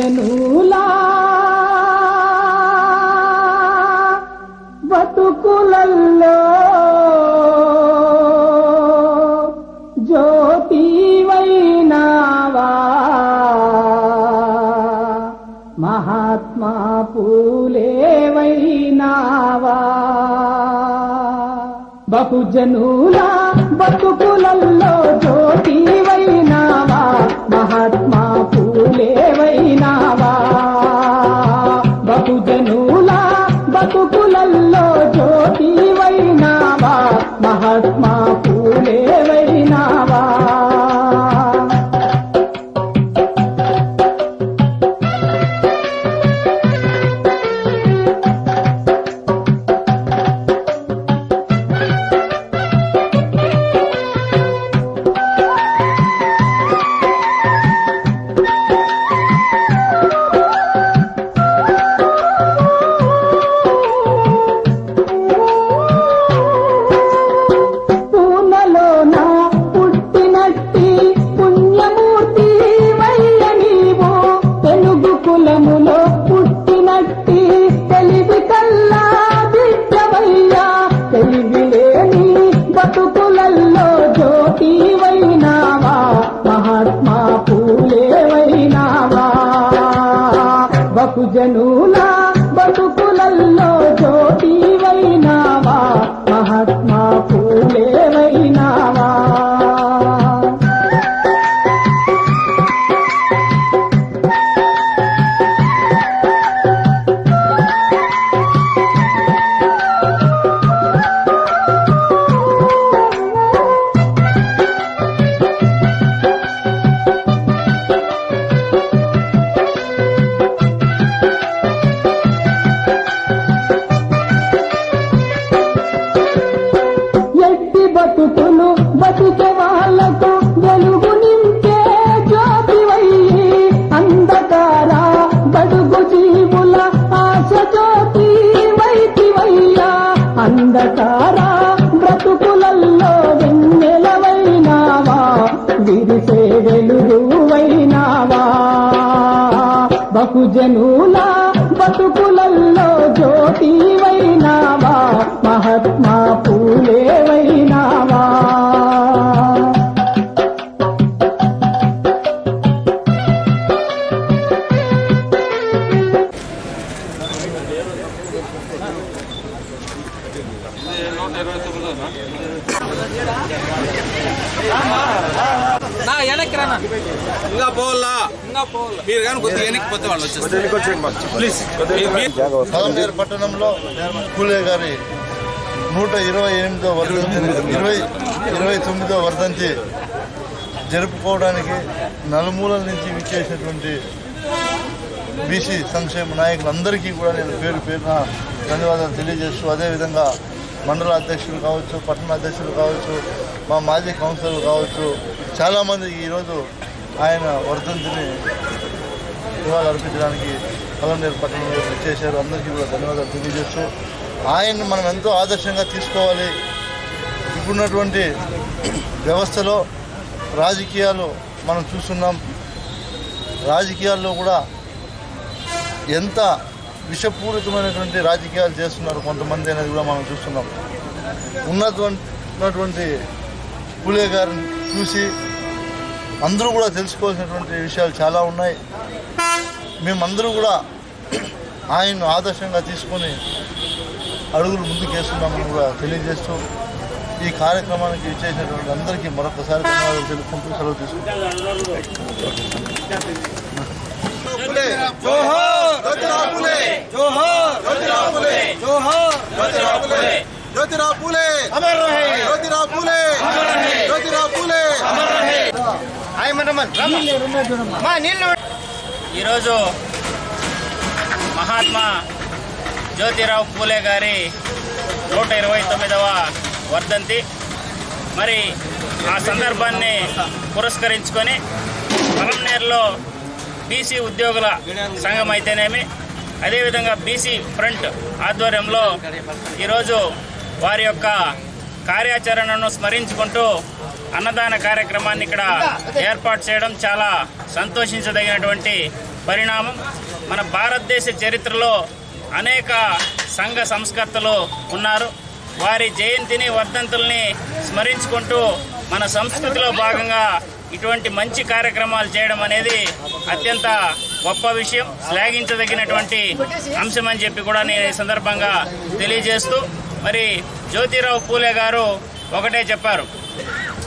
బహుజనులా బతుకులల్లో జ్యోతివైనావా. మహాత్మా పూలేవైనావా. బహుజనులా బతుకులల్లో జ్యోతివైనావా? మహాత్మా పూలేవైనావా? బహుజనులా బతుకులల్లో బహుజనుల ఎట్టి బతికే వాళ్ళకు వెలుగు నింపే జ్యోతివయ్యి అంధకార బడుగు జీవుల ఆశ జ్యోతి వైతివయ్యా. అంధకార బ్రతుకులల్లో వెన్నెలవైనావా. విరిసే వెలుగువైనావా. బహుజనుల బతుకులల్లో జ్యోతి మహాత్మా పూలేవైనావా నా వెనక్కి రానా? ఇంకా పోవాలా? ఇంకా పోవాలి? మీరు కానీ కొద్దిగా వెనక్కి పోతే వాళ్ళు వచ్చేస్తారు. ప్లీజ్ పట్టణంలో పూలే గారి నూట ఇరవై ఎనిమిదో వర్ధంతి ఇరవై ఇరవై తొమ్మిదో వర్ధంతి జరుపుకోవడానికి నలుమూలల నుంచి విచ్చేసినటువంటి బీసీ సంక్షేమ నాయకులందరికీ కూడా నేను పేరు పేరున ధన్యవాదాలు తెలియజేస్తూ అదేవిధంగా మండల అధ్యక్షులు కావచ్చు పట్టణ అధ్యక్షులు కావచ్చు మా మాజీ కౌన్సిలర్లు కావచ్చు చాలామంది ఈరోజు ఆయన వర్ధంతిని నివాళులు అర్పించడానికి పలంనేరు పట్టణంలో వచ్చేసారు అందరికీ కూడా ధన్యవాదాలు తెలియజేస్తూ ఆయన్ని మనం ఎంతో ఆదర్శంగా తీసుకోవాలి. ఇప్పుడున్నటువంటి వ్యవస్థలో రాజకీయాలు మనం చూస్తున్నాం. రాజకీయాల్లో కూడా ఎంత విషపూరితమైనటువంటి రాజకీయాలు చేస్తున్నారు కొంతమంది అనేది కూడా మనం చూస్తున్నాం. ఉన్నటువంటి ఉన్నటువంటి పూలే గారిని చూసి అందరూ కూడా తెలుసుకోవాల్సినటువంటి విషయాలు చాలా ఉన్నాయి. మేమందరూ కూడా ఆయన్ను ఆదర్శంగా తీసుకొని అడుగులు ముందుకేస్తున్నామని కూడా తెలియజేస్తూ ఈ కార్యక్రమానికి ఇచ్చేసినటువంటి అందరికీ మరొకసారి ధన్యవాదాలు తెలుపుకుంటూ సెలవు తీసుకుంటాం జ్యోతిరావు పూలే జ్యోతిరావు పూలే జ్యోతిరావు పూలే ఈరోజు మహాత్మా జ్యోతిరావు పూలే గారి నూట ఇరవై తొమ్మిదవ వర్ధంతి. మరి ఆ సందర్భాన్ని పురస్కరించుకొని పొలంనేరులో బీసీ ఉద్యోగుల సంఘం అయితేనేమి అదేవిధంగా బీసీ ఫ్రంట్ ఆధ్వర్యంలో ఈరోజు వారి యొక్క కార్యాచరణను స్మరించుకుంటూ అన్నదాన కార్యక్రమాన్ని ఇక్కడ ఏర్పాటు చేయడం చాలా సంతోషించదగినటువంటి పరిణామం. మన భారతదేశ చరిత్రలో అనేక సంఘ సంస్కర్తలు ఉన్నారు. వారి జయంతిని వర్ధంతుల్ని స్మరించుకుంటూ మన సంస్కృతిలో భాగంగా ఇటువంటి మంచి కార్యక్రమాలు చేయడం అనేది అత్యంత గొప్ప విషయం శ్లాఘించదగినటువంటి అంశం అని చెప్పి కూడా నేను ఈ సందర్భంగా తెలియజేస్తూ మరి జ్యోతిరావు పూలే గారు ఒకటే చెప్పారు.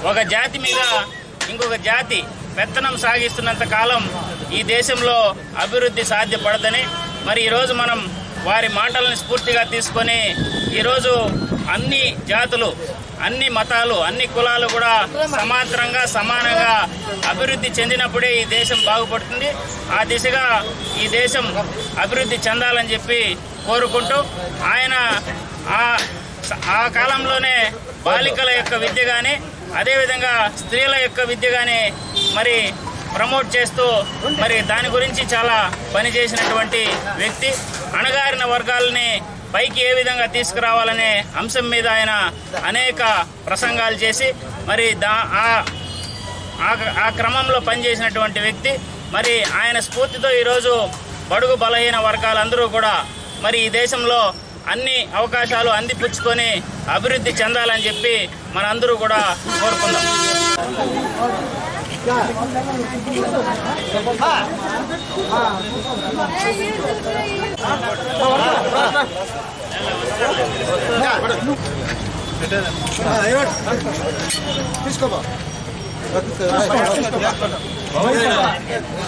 ఒక జాతి మీద ఇంకొక జాతి పెత్తనం సాగిస్తున్నంత కాలం ఈ దేశంలో అభివృద్ధి సాధ్యపడదని మరి ఈరోజు మనం వారి మాటలను స్ఫూర్తిగా తీసుకొని ఈరోజు అన్ని జాతులు అన్ని మతాలు అన్ని కులాలు కూడా సమాంతరంగా సమానంగా అభివృద్ధి చెందినప్పుడే ఈ దేశం బాగుపడుతుంది. ఆ దిశగా ఈ దేశం అభివృద్ధి చెందాలని చెప్పి కోరుకుంటూ ఆయన ఆ ఆ కాలంలోనే బాలికల యొక్క విద్య కానీ అదేవిధంగా స్త్రీల యొక్క విద్య కానీ మరి ప్రమోట్ చేస్తూ మరి దాని గురించి చాలా పనిచేసినటువంటి వ్యక్తి. అణగారిన వర్గాలని పైకి ఏ విధంగా తీసుకురావాలనే అంశం మీద ఆయన అనేక ప్రసంగాలు చేసి మరి దా ఆ- ఆ క్రమంలో పనిచేసినటువంటి వ్యక్తి. మరి ఆయన స్ఫూర్తితో ఈరోజు బడుగు బలహీన వర్గాలందరూ కూడా మరి ఈ దేశంలో అన్ని అవకాశాలు అందిపుచ్చుకొని అభివృద్ధి చెందాలని చెప్పి మనందరూ కూడా కోరుకుందాం.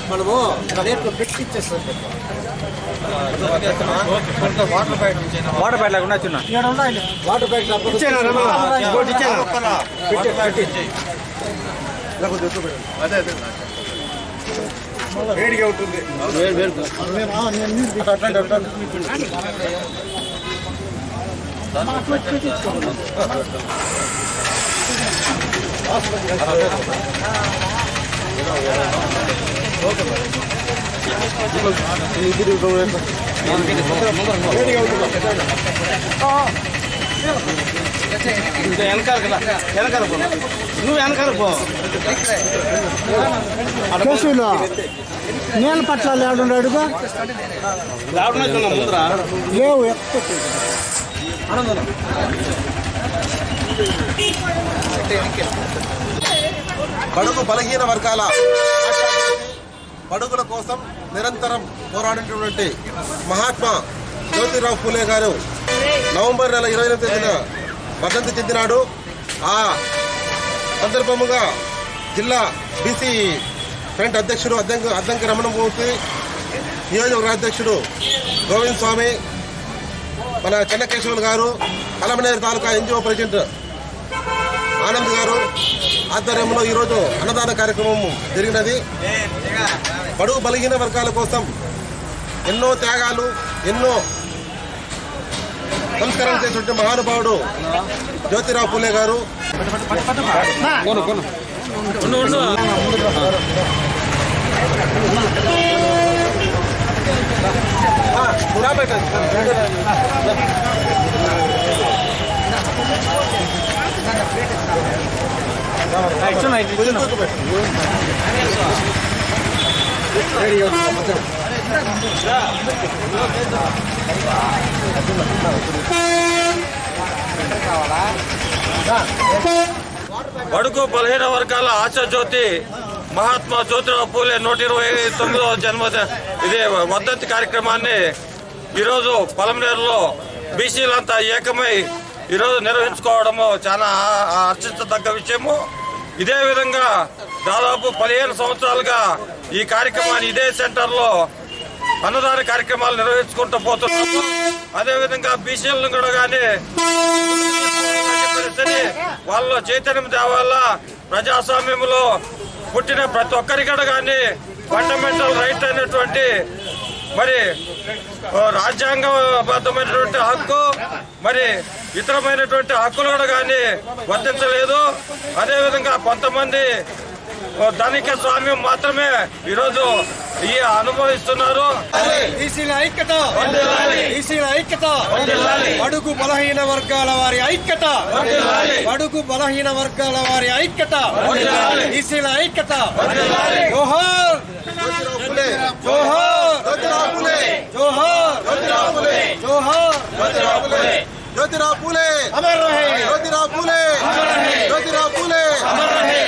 మనము రేట్లు పెట్టిచ్చేస్తాం వాటర్ ప్యాడ్ లేకుండా చిన్న వాటర్ బ్యాగ్ అదే అదే వేడిగా ఉంటుంది వేడి వేడి ఇంకా వెనకాల కదా వెనకాల పో నువ్వు వెనకాల పో కేసులో నీళ్ళ పట్ల అడుగు. లేకుండా ముందరా లేవు బడుగు బలహీన వర్గాల బడుగుల కోసం నిరంతరం పోరాడినటువంటి మహాత్మా జ్యోతిరావు పూలే గారు నవంబర్ నెల ఇరవై తేదీన వర్ధంతి చెందినాడు. ఆ సందర్భముగా జిల్లా బీసీ ఫ్రంట్ అధ్యక్షుడు అద్దంకి అద్దంక రమణమూర్తి నియోజకవర్గ అధ్యక్షుడు గోవింద్ స్వామి మన చెన్నకేశవులు గారు కలమనేరు తాలూకా ఎన్జిఓ ప్రెసిడెంట్ ఆనంద్ గారు ఆధ్వర్యంలో ఈరోజు అన్నదాన కార్యక్రమం జరిగినది. బడుగు బలహీన వర్గాల కోసం ఎన్నో త్యాగాలు ఎన్నో సంస్కరణ చేసినటువంటి మహానుభావుడు జ్యోతిరావు పూలే గారు. కుదురుకు పెట్టు. బడుగు బలహీన వర్గాల ఆశాజ్యోతి మహాత్మా జ్యోతిరావు పూలే నూట ఇరవై తొమ్మిదవ జన్మదిన ఇదే వర్ధంతి కార్యక్రమాన్ని ఈరోజు పలమనేరులో బీసీలంతా ఏకమై ఈరోజు నిర్వహించుకోవడము చాలా ఆ- హర్షించదగ్గ విషయము. ఇదే విధంగా దాదాపు పదిహేను సంవత్సరాలుగా ఈ కార్యక్రమాన్ని ఇదే సెంటర్లో అన్నదాన కార్యక్రమాలు నిర్వహించుకుంటూ పోతున్నాము. అదేవిధంగా బీసీలను కూడా కానీ చెప్పేసి వాళ్ళలో చైతన్యం తేవాల? ప్రజాస్వామ్యంలో పుట్టిన ప్రతి ఒక్కరికడ కానీ ఫండమెంటల్ రైట్ అయినటువంటి మరి రాజ్యాంగబద్ధమైనటువంటి హక్కు మరి ఇతరమైనటువంటి హక్కులు కూడా కానీ వర్తించలేదు. అదేవిధంగా కొంతమంది దానికి స్వామ్యం మాత్రమే ఈరోజు ఈ అనుభవిస్తున్నారు ఈసీల ఐక్యత ఈసీల ఐక్యత అడుగు బలహీన వర్గాల వారి ఐక్యత అడుగు బలహీన వర్గాల వారి ఐక్యత ఈసీల ఐక్యత జోహార్ ज्योतिराव फूले अमर रहे ज्योतिराव फूले अमर रहे ज्योतिराव फूले अमर रहे